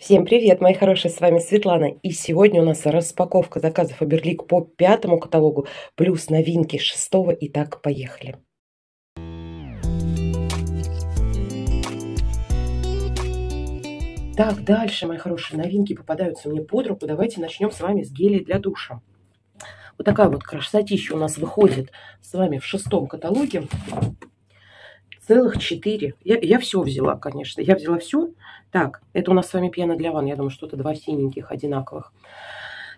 Всем привет, мои хорошие, с вами Светлана. И сегодня у нас распаковка заказов Фаберлик по пятому каталогу, плюс новинки шестого. Итак, поехали. Так, дальше, мои хорошие, новинки попадаются мне под руку. Давайте начнем с вами с гелей для душа. Вот такая вот красотища у нас выходит с вами в шестом каталоге целых 4. Я, я все взяла, конечно. Я взяла все. Так, это у нас с вами пена для ванн. Я думаю, что-то два синеньких одинаковых.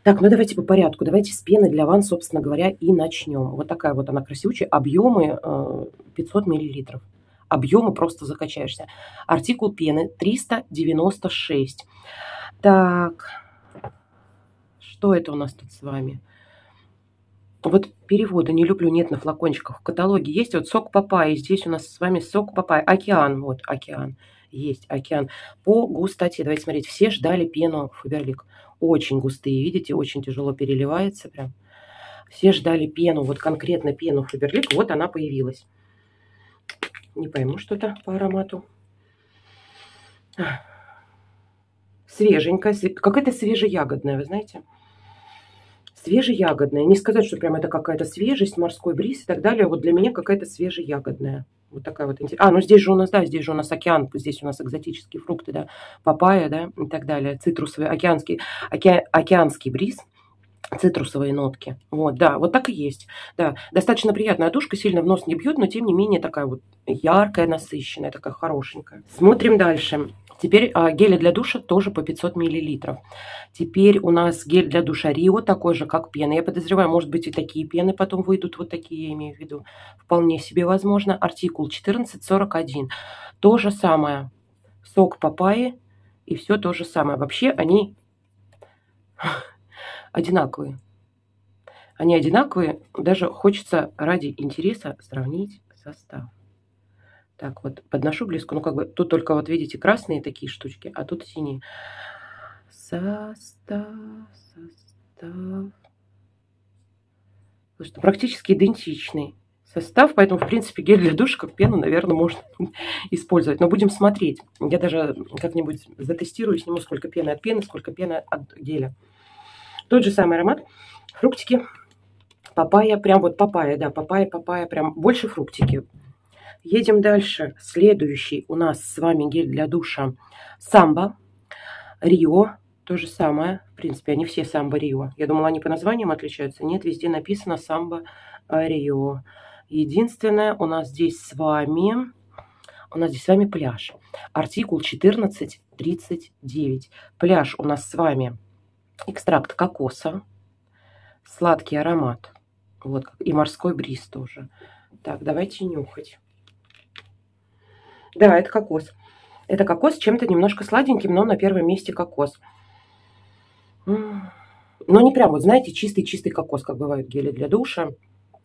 Так, ну давайте по порядку. Давайте с пены для ванн, собственно говоря, и начнем. Вот такая вот она красивая. Объемы э, 500 миллилитров. Объемы просто закачаешься. Артикул пены 396. Так, что это у нас тут с вами? Вот перевода не люблю, нет на флакончиках. В каталоге есть вот сок папайи. Здесь у нас с вами сок папайи. Океан, вот океан. Есть океан. По густоте, давайте смотреть, все ждали пену Фаберлик. Очень густые, видите, очень тяжело переливается прям. Все ждали пену, вот конкретно пену Фаберлик. Вот она появилась. Не пойму что-то по аромату. Свеженькая, какая-то свежеягодная, вы знаете свежеягодная. Не сказать, что прям это какая-то свежесть, морской бриз и так далее. Вот для меня какая-то свежеягодная. Вот такая вот интересная. А, ну здесь же у нас, да, здесь же у нас океан, здесь у нас экзотические фрукты, да, папайя, да, и так далее, цитрусовый, океанский, оке, океанский бриз, цитрусовые нотки. Вот, да, вот так и есть. Да, достаточно приятная душка, сильно в нос не бьет, но тем не менее такая вот яркая, насыщенная, такая хорошенькая. Смотрим дальше. Теперь а, гели для душа тоже по 500 миллилитров. Теперь у нас гель для душа Рио, такой же, как пена. Я подозреваю, может быть, и такие пены потом выйдут, вот такие я имею в виду. Вполне себе возможно. Артикул 1441. То же самое. Сок папайи и все то же самое. Вообще они одинаковые. Они одинаковые, даже хочется ради интереса сравнить состав. Так, вот подношу близко. Ну, как бы тут только вот видите красные такие штучки, а тут синие. Состав, состав. Что практически идентичный состав, поэтому, в принципе, гель для душа, как пену, наверное, можно использовать. Но будем смотреть. Я даже как-нибудь затестирую, сниму, сколько пены от пены, сколько пены от геля. Тот же самый аромат. Фруктики. Папайя, прям вот папайя, да, папайя, папайя, прям больше фруктики. Едем дальше. Следующий у нас с вами гель для душа Самбо. Рио. То же самое. В принципе, они все Самбо Рио. Я думала, они по названиям отличаются. Нет, везде написано Самбо Рио. Единственное, у нас здесь с вами... У нас здесь с вами пляж. Артикул 1439. Пляж у нас с вами экстракт кокоса. Сладкий аромат. Вот, и морской бриз тоже. Так, давайте нюхать. Да, это кокос. Это кокос чем-то немножко сладеньким, но на первом месте кокос. Но не прям, вот знаете, чистый-чистый кокос, как бывают гели для душа.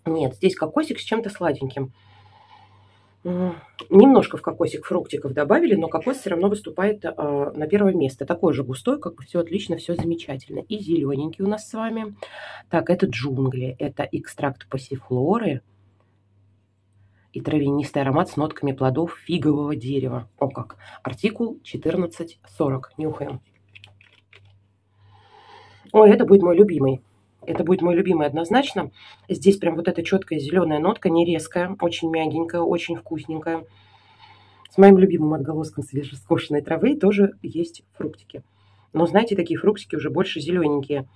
Нет, здесь кокосик с чем-то сладеньким. Немножко в кокосик фруктиков добавили, но кокос все равно выступает э, на первое место. Такой же густой, как бы все отлично, все замечательно. И зелененький у нас с вами. Так, это джунгли, это экстракт пассифлоры и травянистый аромат с нотками плодов фигового дерева. О как! Артикул 1440. Нюхаем. Ой, это будет мой любимый. Это будет мой любимый однозначно. Здесь прям вот эта четкая зеленая нотка, не резкая, очень мягенькая, очень вкусненькая. С моим любимым отголоском свежескошенной травы тоже есть фруктики. Но знаете, такие фруктики уже больше зелененькие.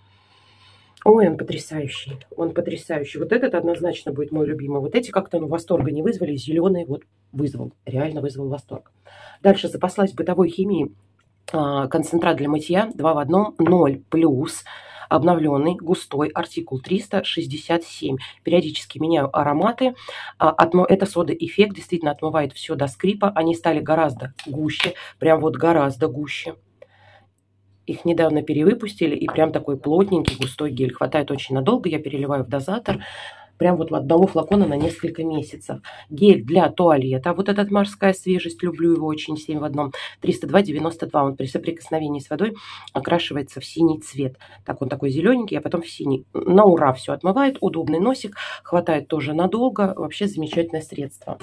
Ой, он потрясающий. Он потрясающий. Вот этот однозначно будет мой любимый. Вот эти как-то ну, восторга не вызвали. Зеленый вот вызвал. Реально вызвал восторг. Дальше запаслась бытовой химией. А, концентрат для мытья 2 в 1, 0 плюс обновленный, густой, артикул 367. Периодически меняю ароматы. А, это сода-эффект, действительно отмывает все до скрипа. Они стали гораздо гуще, прям вот гораздо гуще. Их недавно перевыпустили, и прям такой плотненький, густой гель. Хватает очень надолго, я переливаю в дозатор. Прям вот одного флакона на несколько месяцев. Гель для туалета. Вот этот морская свежесть, люблю его очень, 7 в одном. 302,92. Он при соприкосновении с водой окрашивается в синий цвет. Так, он такой зелененький, а потом в синий. На ура все отмывает. Удобный носик. Хватает тоже надолго. Вообще замечательное средство.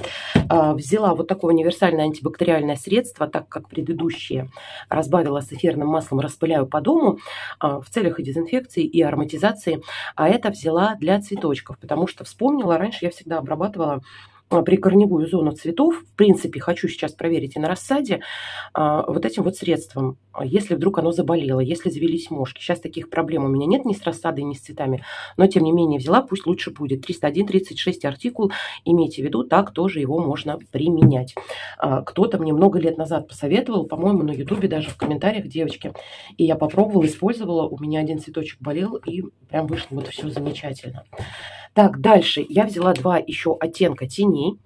А, взяла вот такое универсальное антибактериальное средство, так как предыдущие разбавила с эфирным маслом, распыляю по дому а, в целях и дезинфекции, и ароматизации. А это взяла для цветочков, потому что вспомнила, раньше я всегда обрабатывала а, прикорневую зону цветов, в принципе, хочу сейчас проверить и на рассаде, а, вот этим вот средством, если вдруг оно заболело, если завелись мошки. Сейчас таких проблем у меня нет ни с рассадой, ни с цветами, но тем не менее взяла, пусть лучше будет. 301-36 артикул, имейте в виду, так тоже его можно применять. А, кто-то мне много лет назад посоветовал, по-моему, на ютубе, даже в комментариях, девочки, и я попробовала, использовала, у меня один цветочек болел, и прям вышло вот все замечательно. Так, дальше я взяла два еще оттенка теней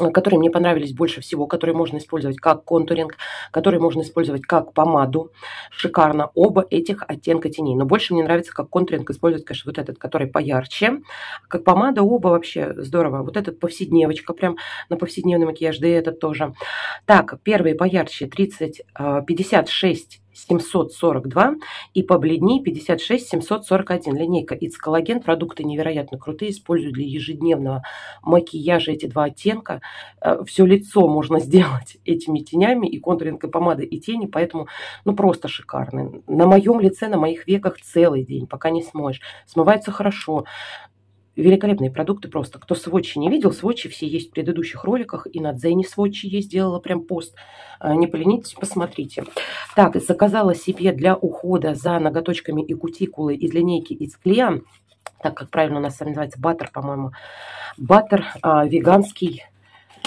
э, которые мне понравились больше всего, которые можно использовать как контуринг, которые можно использовать как помаду. Шикарно оба этих оттенка теней. Но больше мне нравится как контуринг использовать, конечно, вот этот, который поярче. Как помада оба вообще здорово. Вот этот повседневочка, прям на повседневный макияж, да и этот тоже. Так, первый поярче 30, 56 742 и побледней 56 741. Линейка It's Collagen. Продукты невероятно крутые. Использую для ежедневного макияжа эти два оттенка. Э, Все лицо можно сделать этими тенями и контуринг, и помады, и тени. Поэтому, ну, просто шикарные. На моем лице, на моих веках целый день, пока не смоешь. Смывается хорошо великолепные продукты просто. Кто сводчи не видел, сводчи все есть в предыдущих роликах. И на Дзене сводчи есть, сделала прям пост. А, не поленитесь, посмотрите. Так, заказала себе для ухода за ноготочками и кутикулой из линейки из клея. Так, как правильно у нас называется, баттер, по-моему. Баттер а, веганский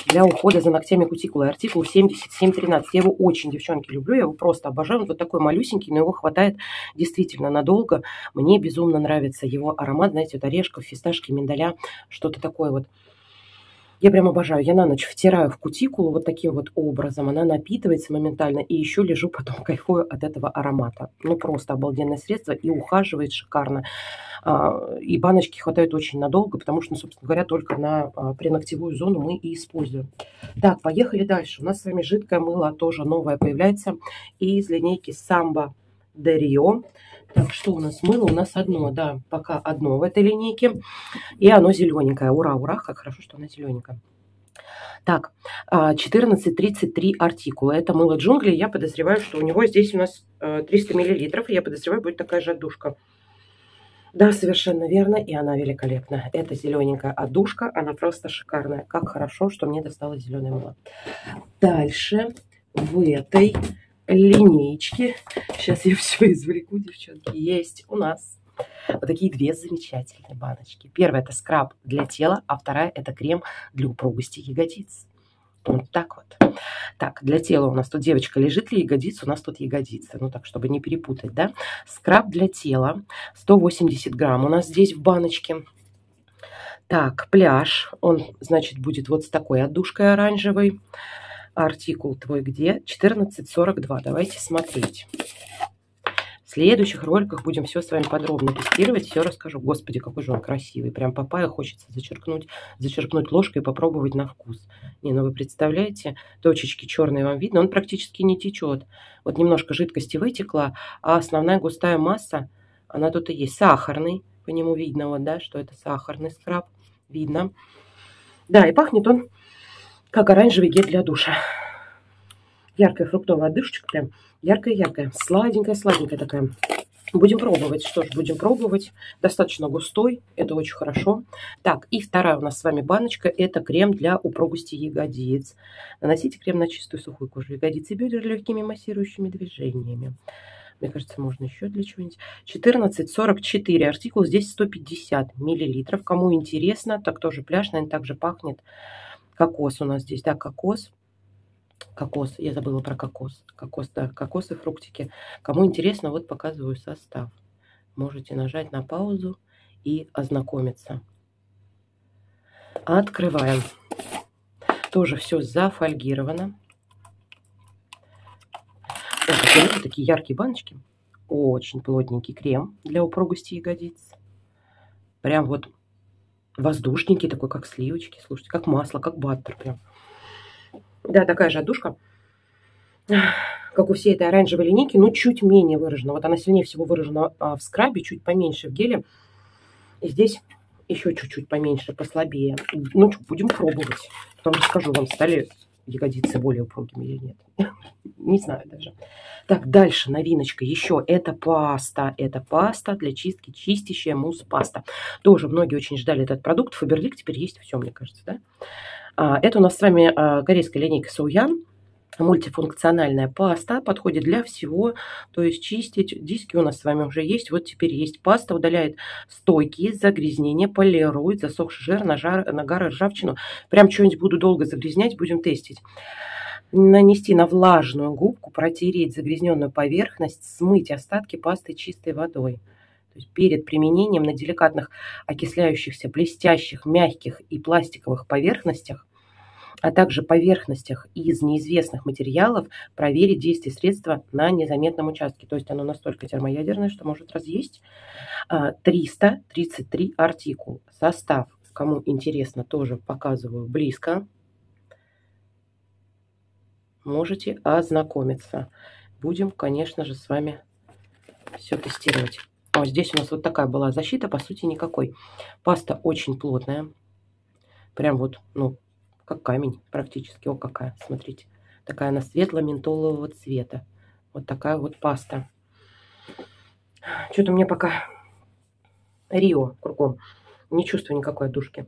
для ухода за ногтями кутикулы. Артикул 7713. Я его очень, девчонки, люблю. Я его просто обожаю. Он вот такой малюсенький, но его хватает действительно надолго. Мне безумно нравится его аромат. Знаете, вот орешков, фисташки, миндаля. Что-то такое вот. Я прям обожаю. Я на ночь втираю в кутикулу вот таким вот образом. Она напитывается моментально. И еще лежу потом кайфую от этого аромата. Ну, просто обалденное средство. И ухаживает шикарно. А, и баночки хватает очень надолго, потому что, ну, собственно говоря, только на а, преногтевую зону мы и используем. Так, поехали дальше. У нас с вами жидкое мыло тоже новое появляется. И из линейки Samba de Rio. Так, что у нас мыло? У нас одно, да, пока одно в этой линейке. И оно зелененькое. Ура, ура, как хорошо, что оно зелененькое. Так, 1433 а, артикула. Это мыло джунгли. Я подозреваю, что у него здесь у нас 300 э, миллилитров. Я подозреваю, будет такая же отдушка. Да, совершенно верно, и она великолепна. Это зелененькая отдушка, она просто шикарная. Как хорошо, что мне досталось зеленое мыло. Дальше в этой линейке, сейчас я все извлеку, девчонки, есть у нас вот такие две замечательные баночки. Первая это скраб для тела, а вторая это крем для упругости ягодиц. Вот так вот. Так, для тела у нас тут девочка лежит ли ягодица, у нас тут ягодица. Ну так, чтобы не перепутать, да. Скраб для тела, 180 грамм у нас здесь в баночке. Так, пляж, он, значит, будет вот с такой отдушкой оранжевой. Артикул твой где? 1442. Давайте смотреть следующих роликах будем все с вами подробно тестировать, все расскажу. Господи, какой же он красивый. Прям папайя хочется зачеркнуть, зачеркнуть ложкой и попробовать на вкус. Не, ну вы представляете, точечки черные вам видно, он практически не течет. Вот немножко жидкости вытекла, а основная густая масса, она тут и есть. Сахарный, по нему видно вот, да, что это сахарный скраб. Видно. Да, и пахнет он как оранжевый гель для душа яркая фруктовая отдышечка, прям яркая-яркая, сладенькая-сладенькая такая. Будем пробовать. Что ж, будем пробовать. Достаточно густой. Это очень хорошо. Так, и вторая у нас с вами баночка. Это крем для упругости ягодиц. Наносите крем на чистую сухую кожу ягодиц и бедер легкими массирующими движениями. Мне кажется, можно еще для чего-нибудь. 14,44 артикул. Здесь 150 миллилитров. Кому интересно, так тоже пляж, наверное, также пахнет. Кокос у нас здесь, да, кокос кокос. Я забыла про кокос. Кокос, да, кокосы, фруктики. Кому интересно, вот показываю состав. Можете нажать на паузу и ознакомиться. Открываем. Тоже все зафольгировано. Вот такие яркие баночки. Очень плотненький крем для упругости ягодиц. Прям вот воздушненький такой, как сливочки, слушайте, как масло, как баттер прям. Да, такая же отдушка, как у всей этой оранжевой линейки, но чуть менее выражена. Вот она сильнее всего выражена а, в скрабе, чуть поменьше в геле. И здесь еще чуть-чуть поменьше, послабее. Ну что, будем пробовать. Потом расскажу вам, стали ягодицы более упругими или нет. Не знаю даже. Так, дальше новиночка еще. Это паста. Это паста для чистки, чистящая мусс-паста. Тоже многие очень ждали этот продукт. Фаберлик теперь есть все, мне кажется, да? А, это у нас с вами а, корейская линейка Соуян мультифункциональная паста, подходит для всего, то есть чистить, диски у нас с вами уже есть, вот теперь есть паста, удаляет стойкие загрязнения, полирует засохший жир, нажар, нагар, ржавчину, прям что-нибудь буду долго загрязнять, будем тестить. Нанести на влажную губку, протереть загрязненную поверхность, смыть остатки пасты чистой водой. Есть перед применением на деликатных окисляющихся, блестящих, мягких и пластиковых поверхностях а также поверхностях из неизвестных материалов проверить действие средства на незаметном участке. То есть оно настолько термоядерное, что может разъесть 333 а, артикул. Состав, кому интересно, тоже показываю близко. Можете ознакомиться. Будем, конечно же, с вами все тестировать. Вот здесь у нас вот такая была защита, по сути никакой. Паста очень плотная. Прям вот, ну, как камень практически. О, какая, смотрите. Такая она светло-ментолового цвета. Вот такая вот паста. Что-то мне пока Рио кругом. Не чувствую никакой отдушки.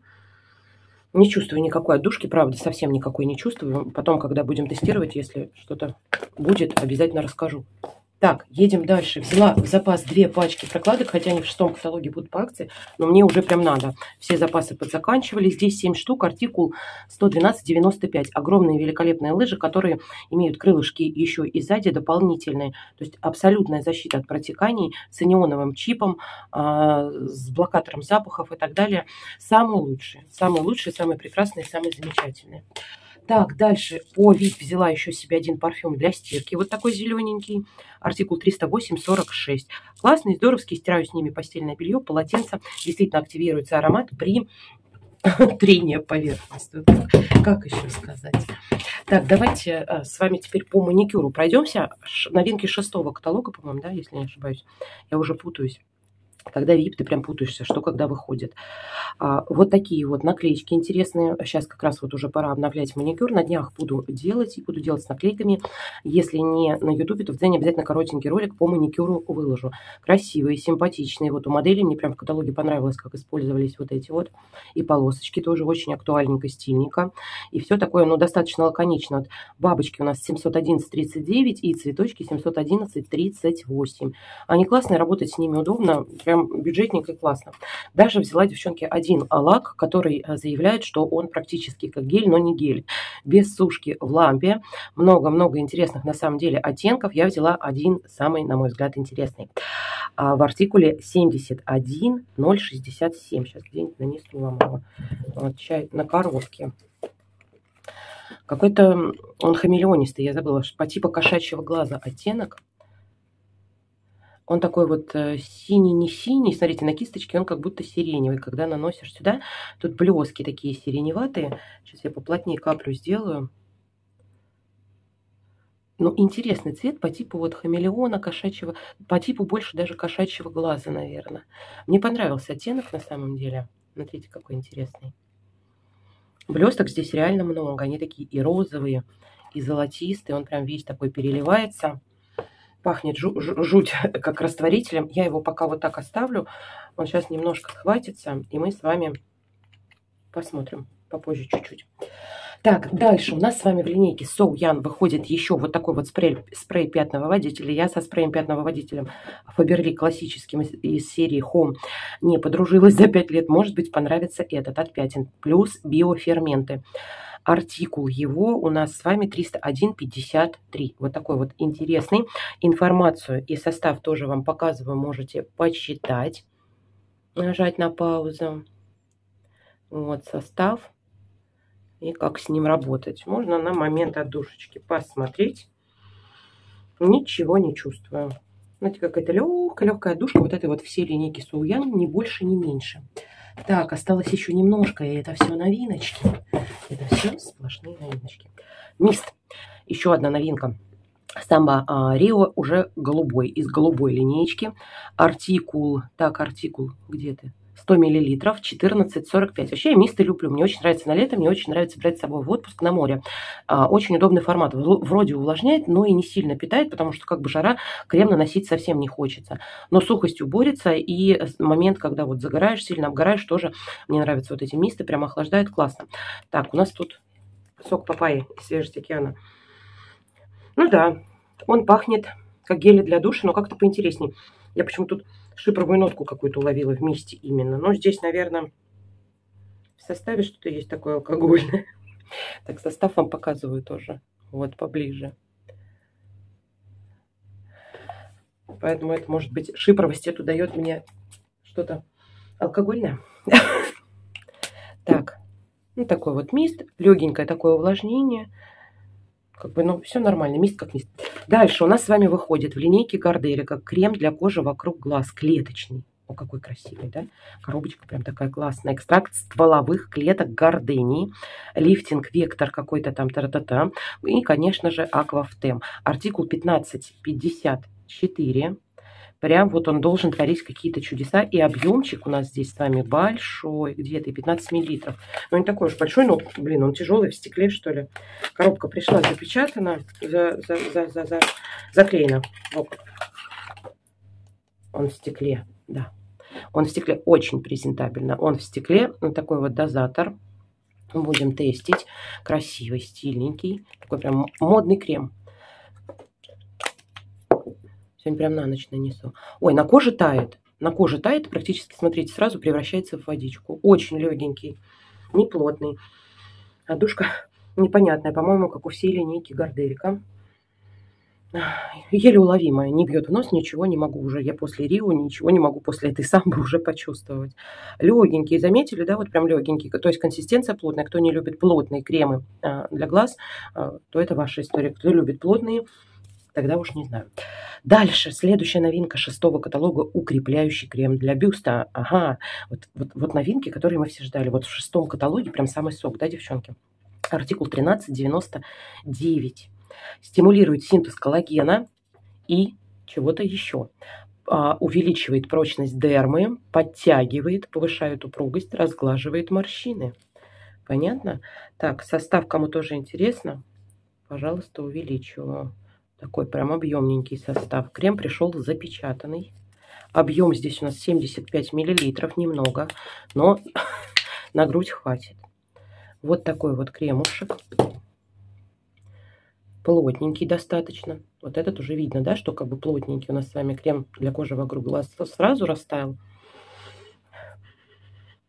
Не чувствую никакой отдушки, правда, совсем никакой не чувствую. Потом, когда будем тестировать, если что-то будет, обязательно расскажу. Так, едем дальше. Взяла в запас две пачки прокладок, хотя они в шестом каталоге будут по акции, но мне уже прям надо. Все запасы подзаканчивали. Здесь 7 штук, артикул 112,95. Огромные великолепные лыжи, которые имеют крылышки еще и сзади дополнительные. То есть абсолютная защита от протеканий с анионовым чипом, э, с блокатором запахов и так далее. Самые лучшие. Самые лучшие, самые прекрасные, самые замечательные. Так, дальше по вид взяла еще себе один парфюм для стирки. Вот такой зелененький. Артикул 308-46. Классный, здоровский. Стираю с ними постельное белье, полотенце. Действительно активируется аромат при трении поверхности. Как еще сказать? Так, давайте а, с вами теперь по маникюру пройдемся. Новинки шестого каталога, по-моему, да, если не ошибаюсь. Я уже путаюсь когда VIP, ты прям путаешься, что когда выходит. А, вот такие вот наклеечки интересные. Сейчас как раз вот уже пора обновлять маникюр. На днях буду делать и буду делать с наклейками. Если не на YouTube, то в Дзене обязательно коротенький ролик по маникюру выложу. Красивые, симпатичные. Вот у модели мне прям в каталоге понравилось, как использовались вот эти вот. И полосочки тоже очень актуальненько, стильненько. И все такое, ну, достаточно лаконично. Вот бабочки у нас 711.39 и цветочки 711.38. Они классные, работать с ними удобно. Прям прям бюджетненько и классно. Даже взяла, девчонки, один лак, который э, заявляет, что он практически как гель, но не гель. Без сушки в лампе. Много-много интересных на самом деле оттенков. Я взяла один самый, на мой взгляд, интересный. А в артикуле 71067. Сейчас где-нибудь нанесу вам его. Вот, чай на коробке. Какой-то он хамелеонистый, я забыла, по типу кошачьего глаза оттенок. Он такой вот э, синий, не синий. Смотрите, на кисточке он как будто сиреневый. Когда наносишь сюда, тут блески такие сиреневатые. Сейчас я поплотнее каплю сделаю. Ну, интересный цвет по типу вот хамелеона, кошачьего, по типу больше даже кошачьего глаза, наверное. Мне понравился оттенок на самом деле. Смотрите, какой интересный. Блесток здесь реально много. Они такие и розовые, и золотистые. Он прям весь такой переливается пахнет жу жуть как растворителем. Я его пока вот так оставлю. Он сейчас немножко схватится, и мы с вами посмотрим попозже чуть-чуть. Так, дальше у нас с вами в линейке So Young выходит еще вот такой вот спрей, спрей пятного водителя. Я со спреем пятного водителем Faberlic классическим из, из серии Home не подружилась за 5 лет. Может быть, понравится этот от пятен. Плюс биоферменты. Артикул его у нас с вами 301.53. Вот такой вот интересный. Информацию и состав тоже вам показываю, можете почитать. Нажать на паузу. Вот состав. И как с ним работать. Можно на момент отдушечки посмотреть. Ничего не чувствую. Знаете, какая-то легкая, легкая душка вот этой вот всей линейки Суян, ни больше, ни меньше. Так, осталось еще немножко, и это все новиночки. Это все сплошные новиночки. Мист. Еще одна новинка. Самбо а, Рио уже голубой, из голубой линейки. Артикул, так, артикул, где ты? 100 миллилитров, 14,45. Вообще я мисты люблю, мне очень нравится на лето, мне очень нравится брать с собой в отпуск на море. А, очень удобный формат, вроде увлажняет, но и не сильно питает, потому что как бы жара, крем наносить совсем не хочется. Но сухостью борется, и момент, когда вот загораешь, сильно обгораешь, тоже мне нравятся вот эти мисты, прям охлаждает, классно. Так, у нас тут сок папайи из свежести океана. Ну да, он пахнет как гели для душа, но как-то поинтереснее. Я почему тут шипровую нотку какую-то уловила вместе именно. Но здесь, наверное, в составе что-то есть такое алкогольное. Так, состав вам показываю тоже. Вот поближе. Поэтому это может быть шипровость эту дает мне что-то алкогольное. Так, ну такой вот мист, легенькое такое увлажнение. Как бы, ну, все нормально, мист как мист. Дальше у нас с вами выходит в линейке Гардерика крем для кожи вокруг глаз, клеточный. О, какой красивый, да? Коробочка прям такая классная. Экстракт стволовых клеток гордении. Лифтинг, вектор какой-то там, та та та И, конечно же, аквафтем. Артикул 1554. Прям вот он должен творить какие-то чудеса. И объемчик у нас здесь с вами большой, где-то 15 миллилитров. Ну, не такой уж большой, но, блин, он тяжелый, в стекле, что ли. Коробка пришла запечатана, за, за, за, за, за, заклеена. Вот. Он в стекле, да. Он в стекле очень презентабельно. Он в стекле, ну, такой вот дозатор. Будем тестить. Красивый, стильненький. Такой прям модный крем. Сегодня прям на ночь нанесу. Ой, на коже тает. На коже тает, практически, смотрите, сразу превращается в водичку. Очень легенький, не плотный. А душка непонятная, по-моему, как у всей линейки Гардерика. Еле уловимая, не бьет в нос, ничего не могу уже. Я после Рио ничего не могу после этой самбы уже почувствовать. Легенькие, заметили, да, вот прям легенькие. То есть консистенция плотная. Кто не любит плотные кремы а, для глаз, а, то это ваша история. Кто любит плотные, тогда уж не знаю. Дальше, следующая новинка шестого каталога – укрепляющий крем для бюста. Ага, вот, вот, вот новинки, которые мы все ждали. Вот в шестом каталоге прям самый сок, да, девчонки? Артикул 1399. Стимулирует синтез коллагена и чего-то еще. А, увеличивает прочность дермы, подтягивает, повышает упругость, разглаживает морщины. Понятно? Так, состав кому тоже интересно, пожалуйста, увеличиваю. Такой прям объемненький состав. Крем пришел запечатанный. Объем здесь у нас 75 миллилитров, немного, но на грудь хватит. Вот такой вот кремушек. Плотненький достаточно. Вот этот уже видно, да, что как бы плотненький у нас с вами крем для кожи вокруг глаз сразу растаял.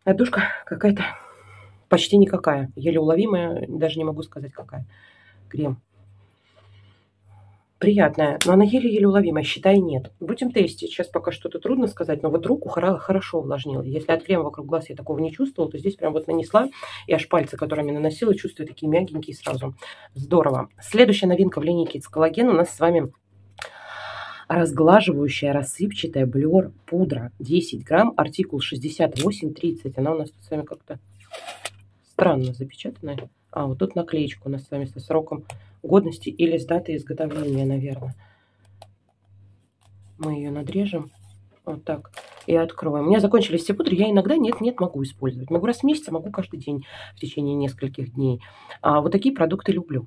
А какая-то почти никакая. Еле уловимая, даже не могу сказать какая. Крем приятная, но она еле-еле уловимая, считай, нет. Будем тестить. Сейчас пока что-то трудно сказать, но вот руку хорошо увлажнила. Если от крема вокруг глаз я такого не чувствовала, то здесь прям вот нанесла, и аж пальцы, которыми наносила, чувствую такие мягенькие сразу. Здорово. Следующая новинка в линейке из коллаген у нас с вами разглаживающая рассыпчатая блер пудра 10 грамм, артикул 6830. Она у нас тут с вами как-то странно запечатанная. А, вот тут наклеечка у нас с вами со сроком годности или с датой изготовления, наверное. Мы ее надрежем вот так и откроем. У меня закончились все пудры, я иногда нет-нет могу использовать. Могу раз в месяц, а могу каждый день в течение нескольких дней. А вот такие продукты люблю.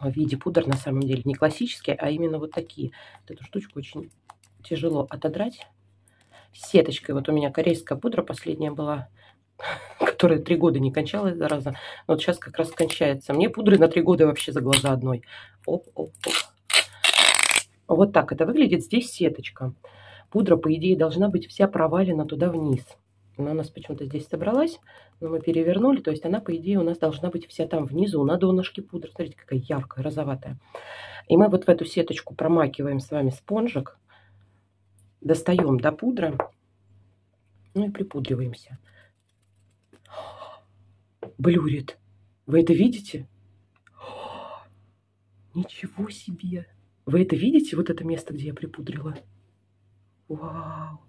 В виде пудр на самом деле не классические, а именно вот такие. Вот эту штучку очень тяжело отодрать. сеточкой. Вот у меня корейская пудра последняя была которая три года не кончалась, зараза. Вот сейчас как раз кончается. Мне пудры на три года вообще за глаза одной. Оп, оп, оп. Вот так это выглядит. Здесь сеточка. Пудра, по идее, должна быть вся провалена туда вниз. Она у нас почему-то здесь собралась, но мы перевернули. То есть она, по идее, у нас должна быть вся там внизу, на донышке пудры. Смотрите, какая яркая, розоватая. И мы вот в эту сеточку промакиваем с вами спонжик. Достаем до пудра. Ну и припудриваемся блюрит. Вы это видите? ничего себе! Вы это видите, вот это место, где я припудрила? Вау!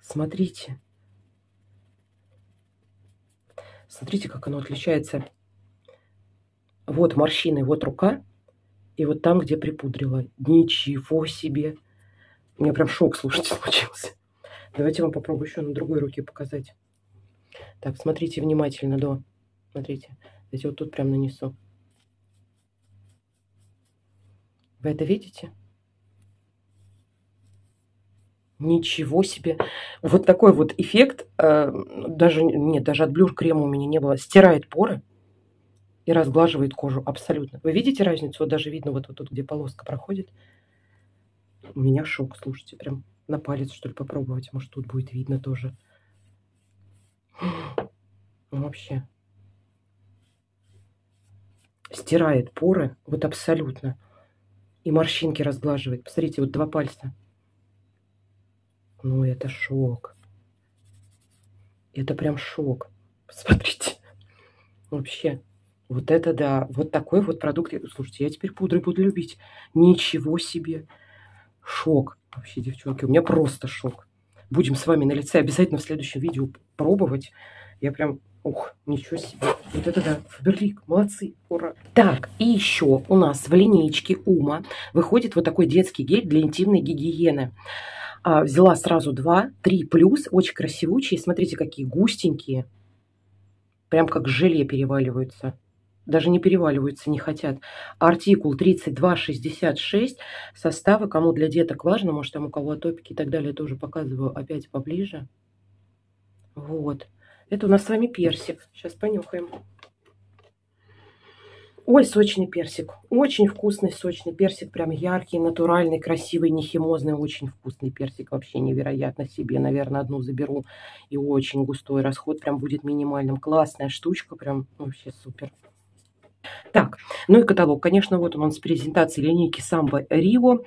Смотрите. Смотрите, как оно отличается. Вот морщины, вот рука. И вот там, где припудрила. Ничего себе. У меня прям шок, слушайте, случился. Давайте вам попробую еще на другой руке показать. Так, смотрите внимательно, до. Смотрите. Давайте вот тут прям нанесу. Вы это видите? Ничего себе. Вот такой вот эффект, э, даже, нет, даже от блюр крема у меня не было, стирает поры и разглаживает кожу абсолютно. Вы видите разницу? Вот даже видно вот, вот тут, где полоска проходит. У меня шок, слушайте, прям на палец, что ли, попробовать. Может, тут будет видно тоже. Вообще. Стирает поры, вот абсолютно. И морщинки разглаживает. Посмотрите, вот два пальца. Ну, это шок. Это прям шок. Посмотрите. Вообще. Вот это да. Вот такой вот продукт. Слушайте, я теперь пудры буду любить. Ничего себе. Шок. Вообще, девчонки, у меня просто шок. Будем с вами на лице обязательно в следующем видео пробовать. Я прям Ух, ничего себе. Вот это да. Фаберлик. Молодцы. Ура. Так, и еще у нас в линейке Ума выходит вот такой детский гель для интимной гигиены. А, взяла сразу два, три плюс, очень красивучие. Смотрите, какие густенькие. Прям как желе переваливаются. Даже не переваливаются, не хотят. Артикул 3266. Составы, кому для деток важно, может там у кого атопики и так далее, тоже показываю опять поближе. Вот. Это у нас с вами персик. Сейчас понюхаем. Ой, сочный персик. Очень вкусный сочный персик. Прям яркий, натуральный, красивый, нехимозный. Очень вкусный персик. Вообще невероятно себе. Наверное, одну заберу. И очень густой расход. Прям будет минимальным. Классная штучка. Прям вообще супер. Так, ну и каталог. Конечно, вот он с презентацией линейки Самбо Рио.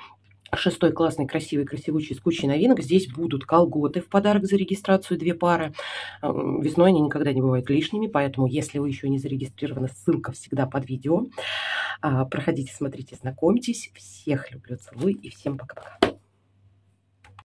Шестой классный, красивый, красивучий, с кучей новинок. Здесь будут колготы в подарок за регистрацию, две пары. Весной они никогда не бывают лишними, поэтому, если вы еще не зарегистрированы, ссылка всегда под видео. А, проходите, смотрите, знакомьтесь. Всех люблю, целую и всем пока-пока.